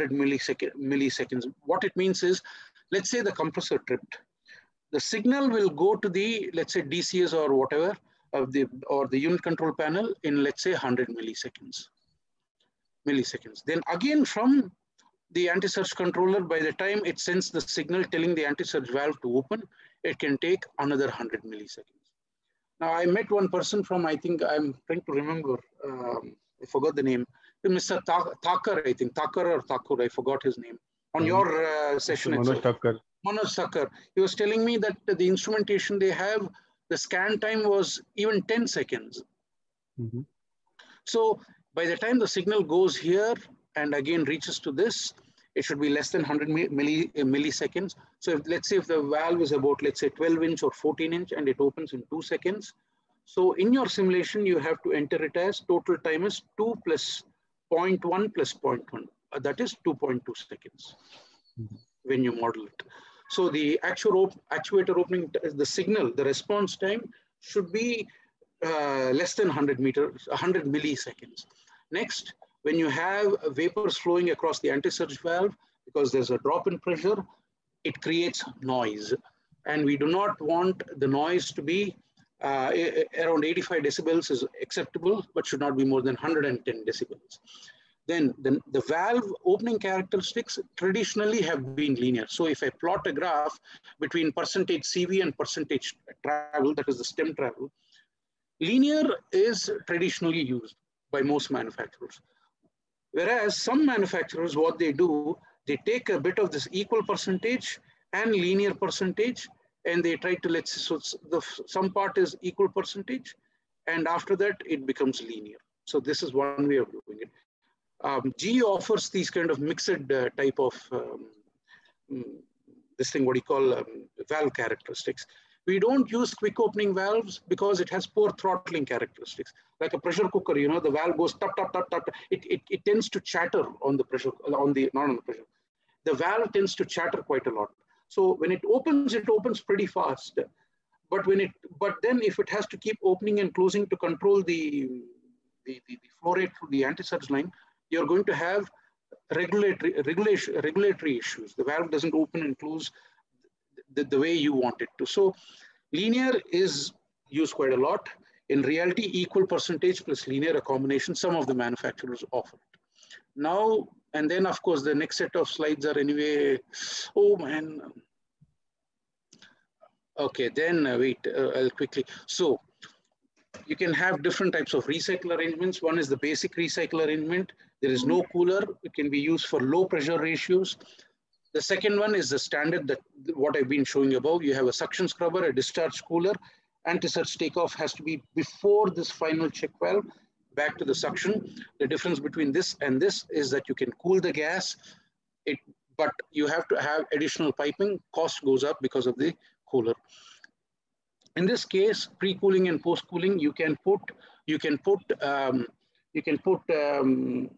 100 millisecond, milliseconds. What it means is, let's say the compressor tripped. The signal will go to the, let's say DCS or whatever, of the or the unit control panel in let's say 100 milliseconds. Milliseconds. Then again from the anti-surge controller, by the time it sends the signal telling the anti-surge valve to open, it can take another 100 milliseconds. Now I met one person from, I think I'm trying to remember, um, I forgot the name, Mr. Thakur, I think, Thakur or Thakur, I forgot his name, on mm -hmm. your uh, session Manoj Thakur. Manoj Thakur. He was telling me that the instrumentation they have, the scan time was even 10 seconds. Mm -hmm. So by the time the signal goes here and again reaches to this, it should be less than 100 milli, milliseconds. So if, let's say if the valve is about, let's say 12 inch or 14 inch and it opens in two seconds. So in your simulation, you have to enter it as total time is two plus 0.1 plus 0.1. Uh, that is 2.2 seconds mm -hmm. when you model it. So the actual op actuator opening, the signal, the response time should be uh, less than 100 meters, 100 milliseconds. Next, when you have vapors flowing across the anti-surge valve, because there's a drop in pressure, it creates noise. And we do not want the noise to be uh, around 85 decibels is acceptable, but should not be more than 110 decibels. Then the, the valve opening characteristics traditionally have been linear. So if I plot a graph between percentage CV and percentage travel, that is the stem travel, linear is traditionally used by most manufacturers. Whereas some manufacturers, what they do, they take a bit of this equal percentage and linear percentage and they try to let's so the some part is equal percentage and after that it becomes linear. So this is one way of doing it. Um, g offers these kind of mixed uh, type of um, mm, this thing what you call um, valve characteristics. We don't use quick opening valves because it has poor throttling characteristics. Like a pressure cooker you know the valve goes tap tap tap tap. It, it, it tends to chatter on the pressure on the not on the pressure. The valve tends to chatter quite a lot so when it opens, it opens pretty fast. But when it, but then if it has to keep opening and closing to control the, the, the, the flow rate through the anti-surge line, you're going to have regulatory, regulation, regulatory issues. The valve doesn't open and close the, the way you want it to. So linear is used quite a lot. In reality, equal percentage plus linear, a combination, some of the manufacturers offer it. Now, and then of course the next set of slides are anyway, oh man. Okay, then uh, wait, uh, I'll quickly. So you can have different types of recycle arrangements. One is the basic recycle arrangement. There is no cooler. It can be used for low pressure ratios. The second one is the standard that what I've been showing above. You have a suction scrubber, a discharge cooler. Anti-surge takeoff has to be before this final check valve back to the suction. The difference between this and this is that you can cool the gas, it, but you have to have additional piping. Cost goes up because of the cooler. In this case, pre-cooling and post-cooling, you can put you can put um, you can put um,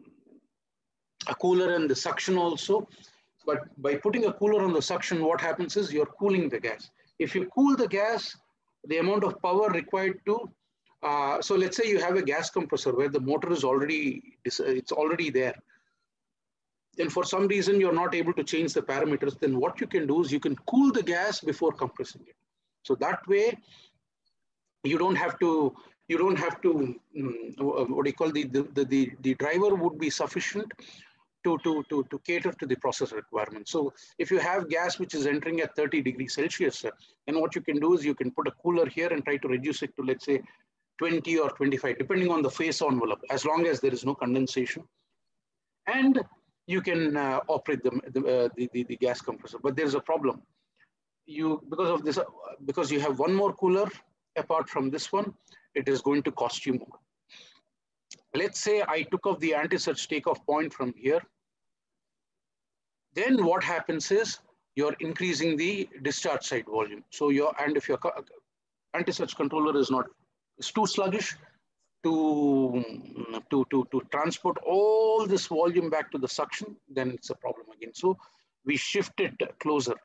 a cooler in the suction also. But by putting a cooler on the suction, what happens is you're cooling the gas. If you cool the gas, the amount of power required to uh, so let's say you have a gas compressor where the motor is already, it's already there. Then for some reason you're not able to change the parameters, then what you can do is you can cool the gas before compressing it. So that way you don't have to, you don't have to, um, what do you call the, the, the, the driver would be sufficient to, to, to, to cater to the process requirements. So if you have gas which is entering at 30 degrees Celsius, then what you can do is you can put a cooler here and try to reduce it to let's say 20 or 25, depending on the phase envelope, as long as there is no condensation. And you can uh, operate the, the, uh, the, the, the, gas compressor. But there's a problem. You, because of this, uh, because you have one more cooler apart from this one, it is going to cost you more. Let's say I took off the anti-surge takeoff point from here. Then what happens is you're increasing the discharge side volume. So your, and if your anti-surge controller is not it's too sluggish to, to, to, to transport all this volume back to the suction, then it's a problem again. So we shift it closer.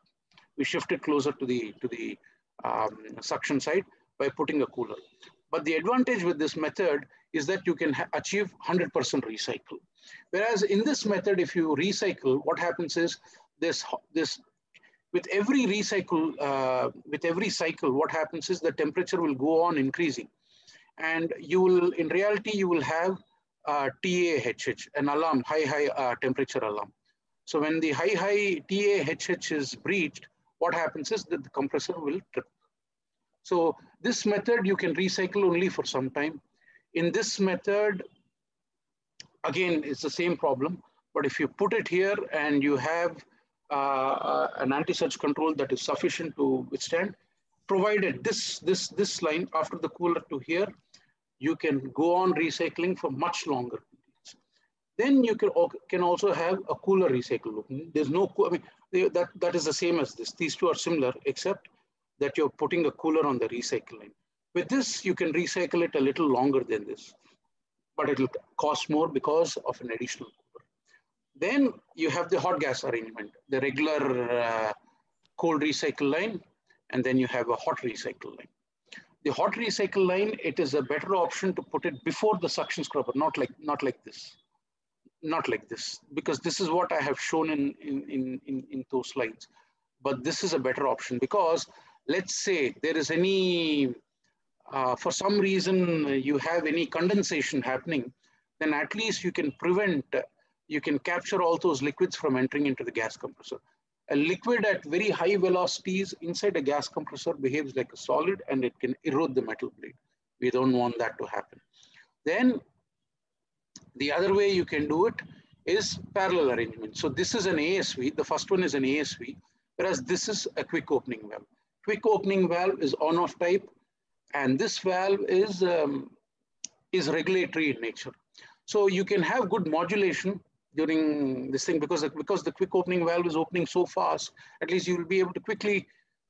We shift it closer to the, to the um, suction side by putting a cooler. But the advantage with this method is that you can achieve 100% recycle. Whereas in this method, if you recycle, what happens is this, this with every recycle, uh, with every cycle, what happens is the temperature will go on increasing. And you will, in reality, you will have uh, TAHH, an alarm, high, high uh, temperature alarm. So when the high, high TAHH is breached, what happens is that the compressor will trip. So this method, you can recycle only for some time. In this method, again, it's the same problem. But if you put it here and you have uh, uh, an anti-surge control that is sufficient to withstand, provided this, this, this line after the cooler to here, you can go on recycling for much longer. Then you can, can also have a cooler recycle loop. There's no, I mean, that, that is the same as this. These two are similar, except that you're putting a cooler on the recycle line. With this, you can recycle it a little longer than this, but it'll cost more because of an additional cooler. Then you have the hot gas arrangement, the regular uh, cold recycle line, and then you have a hot recycle line. The hot recycle line, it is a better option to put it before the suction scrubber, not like, not like this. Not like this, because this is what I have shown in, in, in, in, those slides. But this is a better option because let's say there is any, uh, for some reason you have any condensation happening, then at least you can prevent, you can capture all those liquids from entering into the gas compressor. A liquid at very high velocities inside a gas compressor behaves like a solid and it can erode the metal plate. We don't want that to happen. Then the other way you can do it is parallel arrangement. So this is an ASV. The first one is an ASV, whereas this is a quick opening valve. Quick opening valve is on-off type, and this valve is, um, is regulatory in nature. So you can have good modulation during this thing because, because the quick opening valve is opening so fast, at least you will be able to quickly,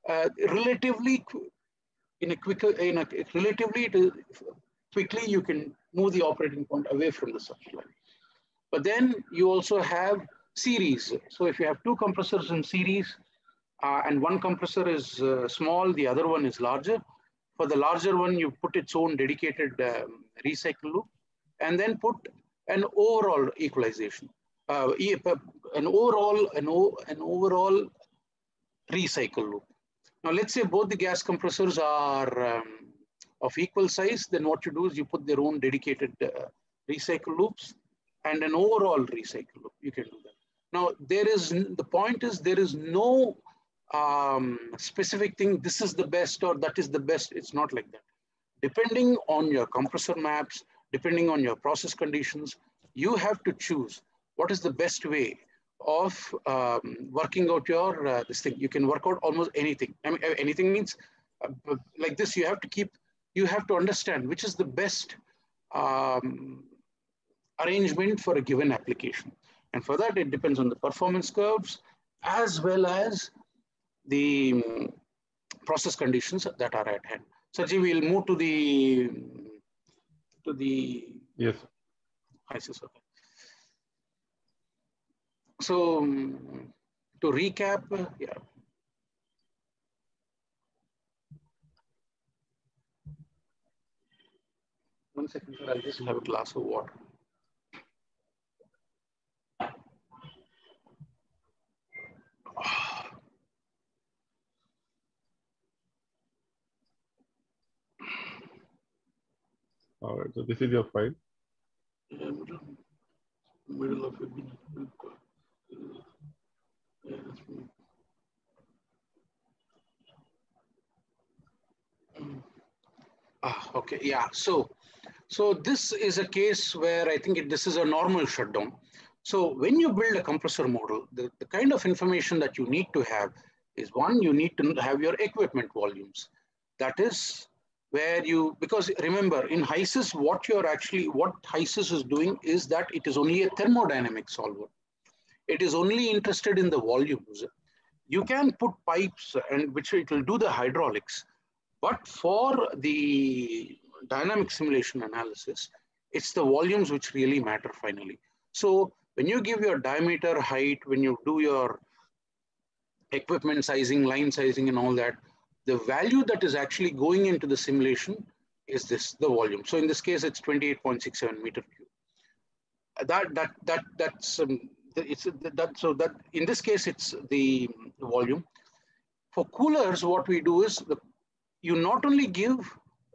uh, relatively, in a quicker, in a relatively to, quickly you can move the operating point away from the line. But then you also have series. So if you have two compressors in series uh, and one compressor is uh, small, the other one is larger. For the larger one, you put its own dedicated um, recycle loop and then put an overall equalization uh, an overall an, an overall recycle loop. Now let's say both the gas compressors are um, of equal size, then what you do is you put their own dedicated uh, recycle loops and an overall recycle loop. You can do that. Now there is the point is there is no um, specific thing. This is the best or that is the best. It's not like that. Depending on your compressor maps, depending on your process conditions, you have to choose what is the best way of um, working out your uh, this thing. You can work out almost anything. I mean, anything means uh, like this. You have to keep. You have to understand which is the best um, arrangement for a given application. And for that, it depends on the performance curves as well as the um, process conditions that are at hand. Saji, we'll move to the to the yes. HYSYS. Okay. So um, to recap, yeah. One second, sir. I'll just have a glass of water. All right, so this is your file. Yeah, middle, middle of it. Ah, okay, yeah. So, so this is a case where I think it, this is a normal shutdown. So when you build a compressor model, the, the kind of information that you need to have is one, you need to have your equipment volumes. That is where you, because remember in HYSYS, what you're actually, what HYSYS is doing is that it is only a thermodynamic solver. It is only interested in the volumes. You can put pipes and which it will do the hydraulics. But for the dynamic simulation analysis, it's the volumes which really matter finally. So when you give your diameter height, when you do your equipment sizing, line sizing and all that, the value that is actually going into the simulation is this, the volume. So in this case, it's 28.67 meter cube. That, that, that, that's, um, it's that, so that in this case, it's the volume. For coolers, what we do is the, you not only give,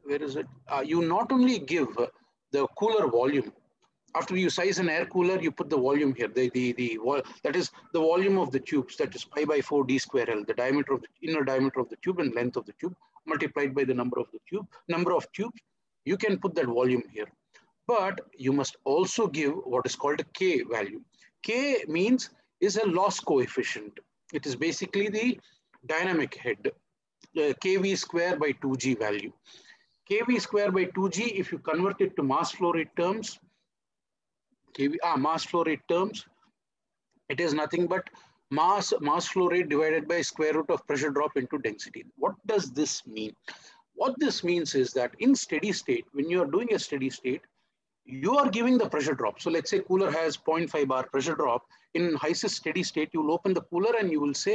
where is it? Uh, you not only give the cooler volume, after you size an air cooler, you put the volume here. The, the, the, that is the volume of the tubes, that is pi by 4 d square L, the diameter of the inner diameter of the tube and length of the tube multiplied by the number of the tube, number of tubes. You can put that volume here. But you must also give what is called a K value. K means is a loss coefficient. It is basically the dynamic head, uh, kV square by 2G value. kV square by 2G, if you convert it to mass flow rate terms, kV, ah, mass flow rate terms, it is nothing but mass, mass flow rate divided by square root of pressure drop into density. What does this mean? What this means is that in steady state, when you are doing a steady state, you are giving the pressure drop. So let's say cooler has 0.5 bar pressure drop. In HYSYS steady state, you will open the cooler and you will say